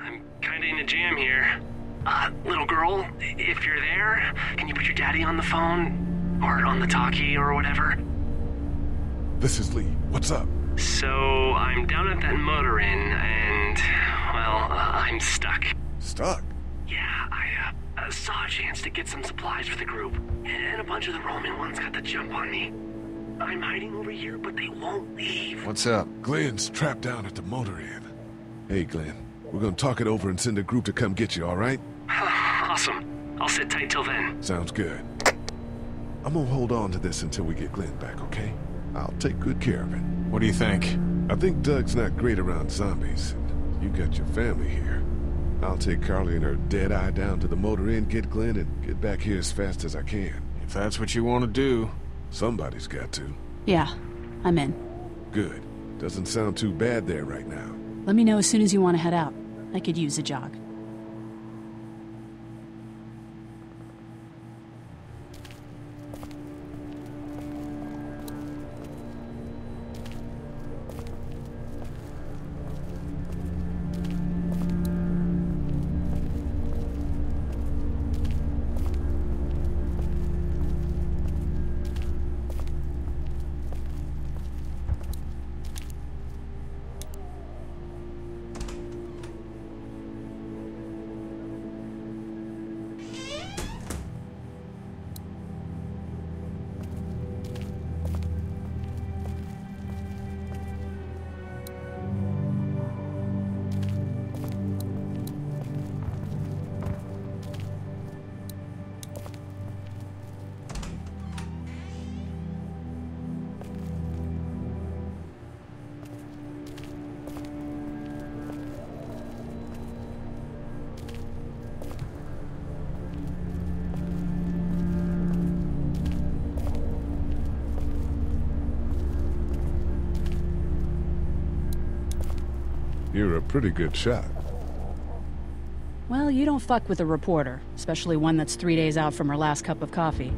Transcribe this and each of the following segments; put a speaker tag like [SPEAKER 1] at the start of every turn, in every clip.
[SPEAKER 1] I'm kinda in a jam here. Uh, little girl, if you're there, can you put your daddy on the phone? Or on the talkie or whatever?
[SPEAKER 2] This is Lee. What's up?
[SPEAKER 1] So, I'm down at that motor inn, and, well, uh, I'm stuck.
[SPEAKER 2] Stuck?
[SPEAKER 1] Yeah, I uh, uh, saw a chance to get some supplies for the group, and a bunch of the Roman ones got the jump on me. I'm hiding over here, but they won't leave.
[SPEAKER 3] What's up?
[SPEAKER 2] Glenn's trapped down at the motor inn. Hey, Glenn. We're gonna talk it over and send a group to come get you, all right?
[SPEAKER 1] awesome. I'll sit tight till then.
[SPEAKER 2] Sounds good. I'm gonna hold on to this until we get Glenn back, okay? I'll take good care of it.
[SPEAKER 3] What do you think?
[SPEAKER 2] I think Doug's not great around zombies. You got your family here. I'll take Carley and her dead eye down to the motor inn, get Glenn, and get back here as fast as I can.
[SPEAKER 3] If that's what you want to do.
[SPEAKER 2] Somebody's got to.
[SPEAKER 4] Yeah, I'm in.
[SPEAKER 2] Good. Doesn't sound too bad there right now.
[SPEAKER 4] Let me know as soon as you want to head out. I could use a jog.
[SPEAKER 2] You're a pretty good shot.
[SPEAKER 4] Well, you don't fuck with a reporter, especially one that's three days out from her last cup of coffee.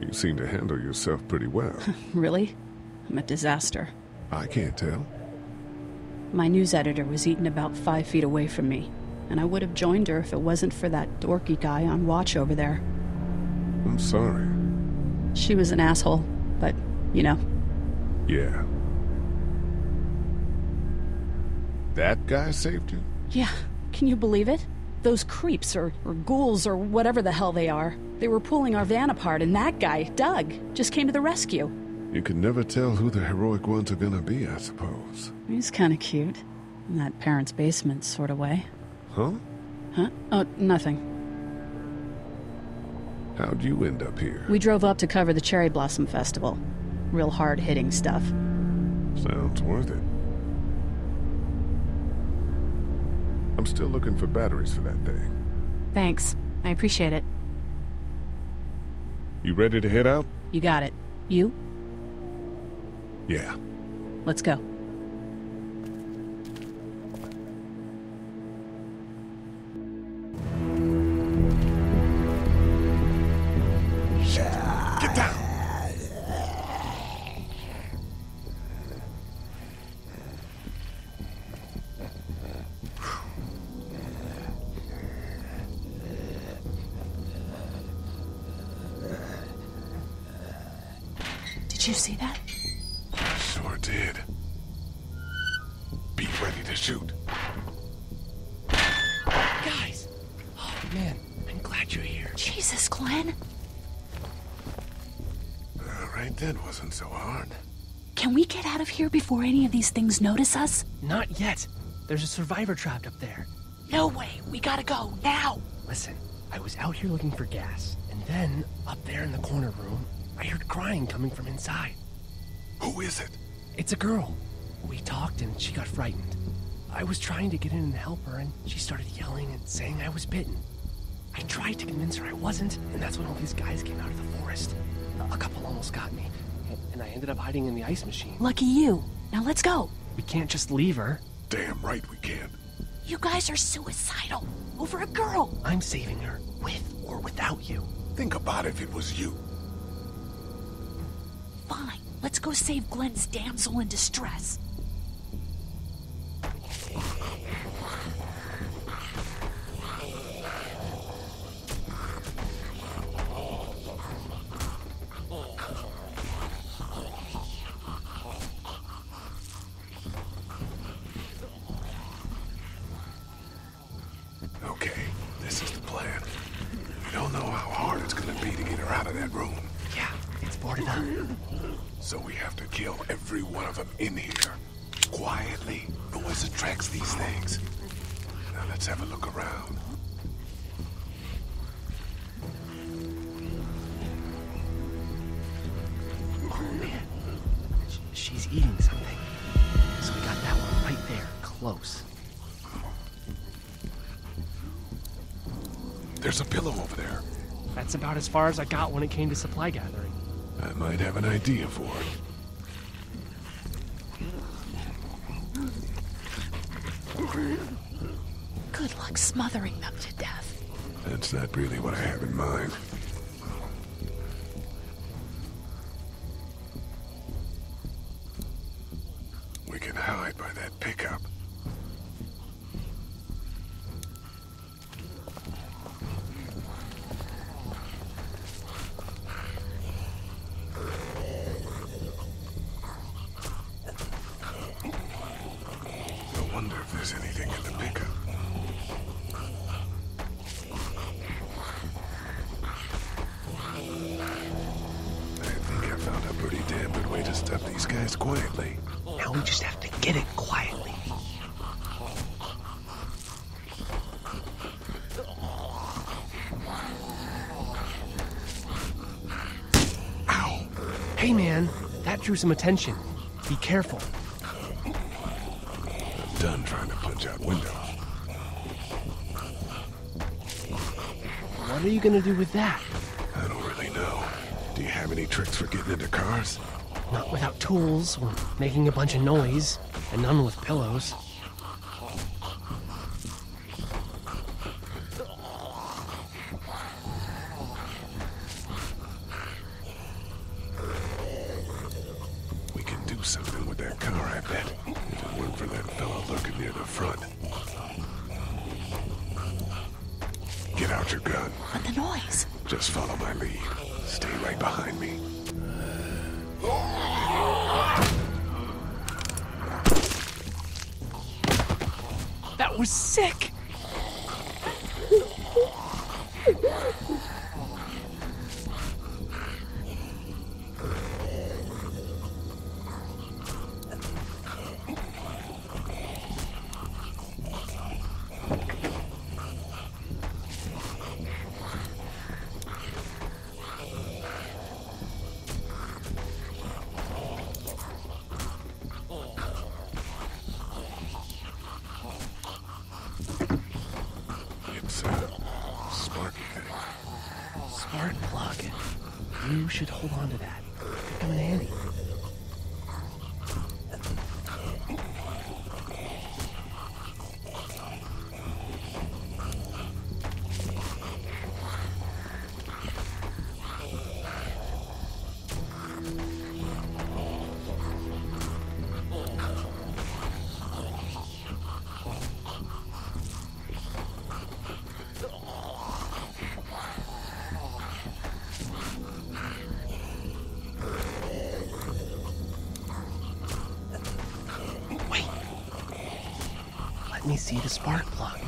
[SPEAKER 2] You seem to handle yourself pretty well.
[SPEAKER 4] Really? I'm a disaster.
[SPEAKER 2] I can't tell.
[SPEAKER 4] My news editor was eaten about five feet away from me, and I would have joined her if it wasn't for that dorky guy on watch over there.
[SPEAKER 2] I'm sorry.
[SPEAKER 4] She was an asshole, but, you know,
[SPEAKER 2] Yeah. That guy saved you?
[SPEAKER 4] Yeah, can you believe it? Those creeps, or, or ghouls, or whatever the hell they are. They were pulling our van apart, and that guy, Doug, just came to the rescue.
[SPEAKER 2] You can never tell who the heroic ones are gonna be, I suppose.
[SPEAKER 4] He's kinda cute. In that parents' basement sort of way.
[SPEAKER 2] Huh?
[SPEAKER 4] Huh? Oh, nothing.
[SPEAKER 2] How'd you end up here?
[SPEAKER 4] We drove up to cover the Cherry Blossom Festival. Real hard hitting stuff.
[SPEAKER 2] Sounds worth it. I'm still looking for batteries for that thing.
[SPEAKER 4] Thanks. I appreciate it.
[SPEAKER 2] You ready to head out?
[SPEAKER 4] You got it. You?
[SPEAKER 2] Yeah.
[SPEAKER 4] Let's go. Did you see that?
[SPEAKER 2] Sure did. Be ready to shoot.
[SPEAKER 1] Guys! Oh, man, I'm glad you're here.
[SPEAKER 4] Jesus, Glenn.
[SPEAKER 2] All right, that wasn't so hard.
[SPEAKER 4] Can we get out of here before any of these things notice us?
[SPEAKER 1] Not yet. There's a survivor trapped up there.
[SPEAKER 4] No way. We gotta go now.
[SPEAKER 1] Listen, I was out here looking for gas, and then, up there in the corner room, I heard crying coming from inside.
[SPEAKER 2] Who is it?
[SPEAKER 1] It's a girl. We talked and she got frightened. I was trying to get in and help her, and she started yelling and saying I was bitten. I tried to convince her I wasn't, and that's when all these guys came out of the forest. A- A couple almost got me, and- and I ended up hiding in the ice machine.
[SPEAKER 4] Lucky you. Now let's go.
[SPEAKER 1] We can't just leave her.
[SPEAKER 2] Damn right we can.
[SPEAKER 4] You guys are suicidal. Over a girl.
[SPEAKER 1] I'm saving her, with or without you.
[SPEAKER 2] Think about if it was you.
[SPEAKER 4] Fine, let's go save Glenn's damsel in distress.
[SPEAKER 2] Okay, this is the plan. We don't know how hard it's gonna be to get her out of that room kill every one of them in here. Quietly. Noise attracts these things. Now let's have a look around.
[SPEAKER 1] Oh man, she's eating something. So we got that one right there, close.
[SPEAKER 2] There's a pillow over there.
[SPEAKER 1] That's about as far as I got when it came to supply gathering.
[SPEAKER 2] I might have an idea for it.
[SPEAKER 4] Good luck smothering them to death.
[SPEAKER 2] That's not really what I have in mind. We can hide by that pickup. I wonder if there's anything in the pickup. I think I found a pretty damn good way to stop these guys quietly.
[SPEAKER 1] Now we just have to get it quietly.
[SPEAKER 2] Ow!
[SPEAKER 1] Hey man, that drew some attention. Be careful.
[SPEAKER 2] Done trying to punch out windows.
[SPEAKER 1] What are you gonna do with that?
[SPEAKER 2] I don't really know. Do you have any tricks for getting into cars?
[SPEAKER 1] Not without tools or making a bunch of noise, and none with pillows.
[SPEAKER 2] We can do something with that car, I bet. If it weren't for that fellow lurking near the front. Get out your gun.
[SPEAKER 4] What the noise?
[SPEAKER 2] Just follow my lead. Stay right behind me.
[SPEAKER 1] That was sick!
[SPEAKER 2] It's a. Spark
[SPEAKER 1] plug. You should hold on to that. See the spark plug.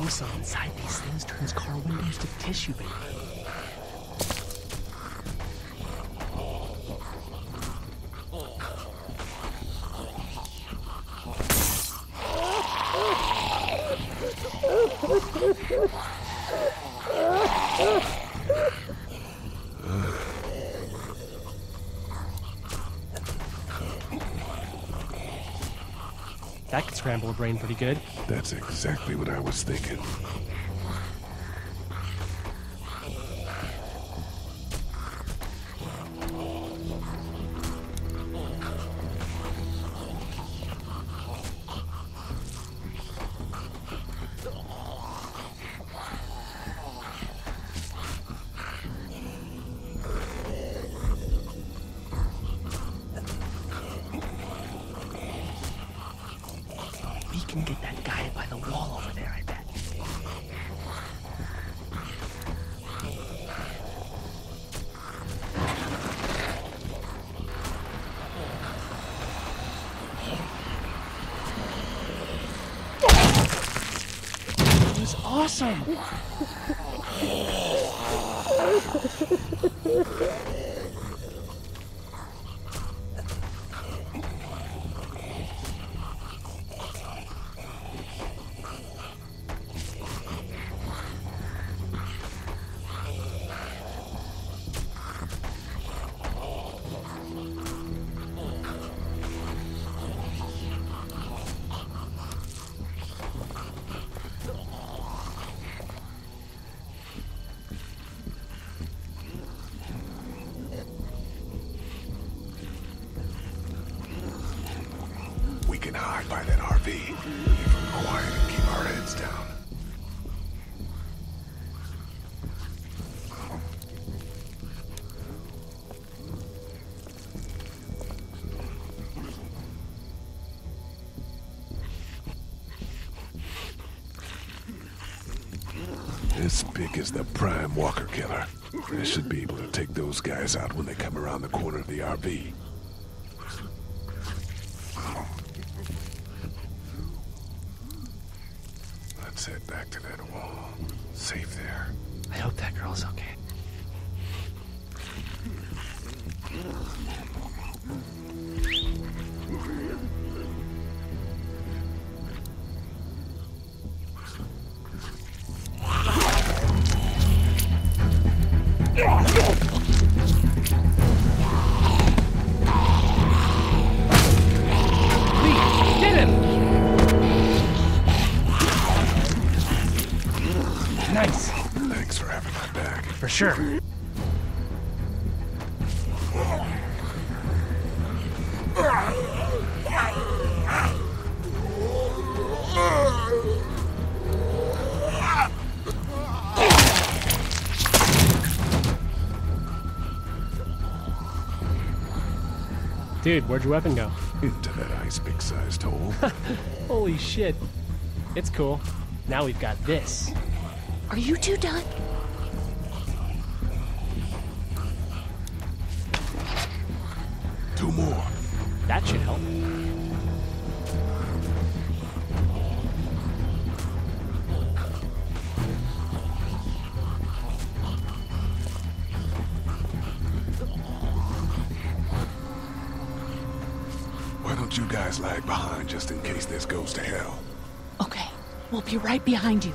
[SPEAKER 1] On inside these things turns car windows to tissue paper. That could brain pretty good.
[SPEAKER 2] That's exactly what I was thinking.
[SPEAKER 1] Was awesome!
[SPEAKER 2] by that RV. If we're quiet and keep our heads down. This big is the prime walker killer. I should be able to take those guys out when they come around the corner of the RV. Let's head back to that wall. Safe there.
[SPEAKER 1] I hope that girl's okay. Sure. Dude, where'd your weapon go?
[SPEAKER 2] Into that ice big sized hole.
[SPEAKER 1] Holy shit. It's cool. Now we've got this.
[SPEAKER 4] Are you two done?
[SPEAKER 1] That should help.
[SPEAKER 2] Why don't you guys lag behind just in case this goes to hell?
[SPEAKER 4] Okay, we'll be right behind you.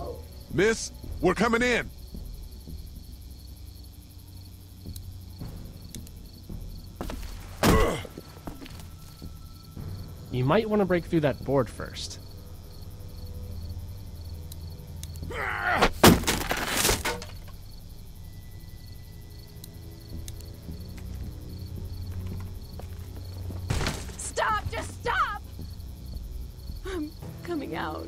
[SPEAKER 2] Miss, we're coming in.
[SPEAKER 1] You might want to break through that board first.
[SPEAKER 5] Stop, just stop. I'm coming out.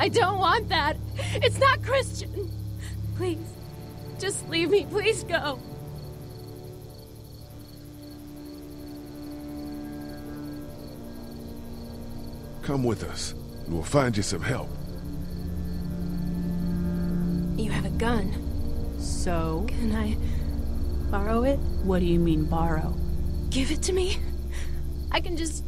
[SPEAKER 5] I don't want that. It's not Christian. Please, just leave me. Please go.
[SPEAKER 2] Come with us, and we'll find you some help.
[SPEAKER 5] You have a gun.
[SPEAKER 4] So,
[SPEAKER 5] Can I borrow it?
[SPEAKER 4] what do you mean borrow?
[SPEAKER 5] Give it to me. I can just,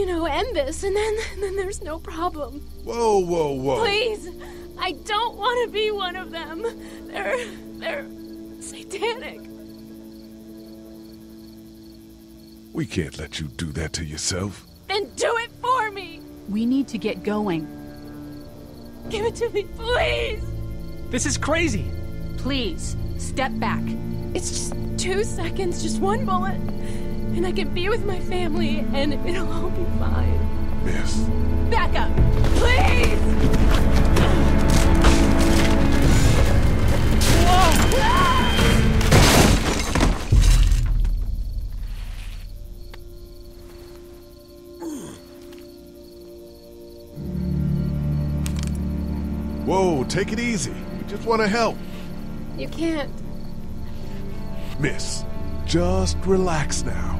[SPEAKER 5] you know, end this, and then, and then there's no problem.
[SPEAKER 2] Whoa, whoa, whoa.
[SPEAKER 5] Please, I don't want to be one of them. They're, they're satanic.
[SPEAKER 2] We can't let you do that to yourself.
[SPEAKER 5] Then do it for me.
[SPEAKER 4] We need to get going.
[SPEAKER 5] Give it to me, please.
[SPEAKER 1] This is crazy.
[SPEAKER 6] Please, step back.
[SPEAKER 5] It's just two seconds, just one bullet, and I can be with my family, and it'll all be fine.
[SPEAKER 2] Miss,
[SPEAKER 5] Back up, please!
[SPEAKER 2] whoa, take it easy. We just want to help.
[SPEAKER 5] You can't.
[SPEAKER 2] Miss, just relax now.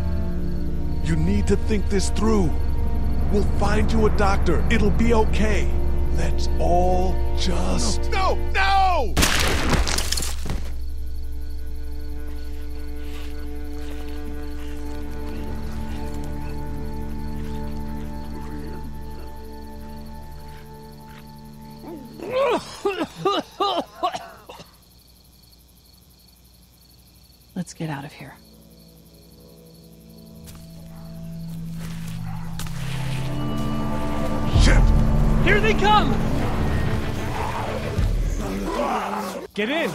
[SPEAKER 2] You need to think this through. We'll find you a doctor. It'll be okay. Let's all just. No, no! no!
[SPEAKER 4] Let's get out of here.
[SPEAKER 1] Here they come! Get in!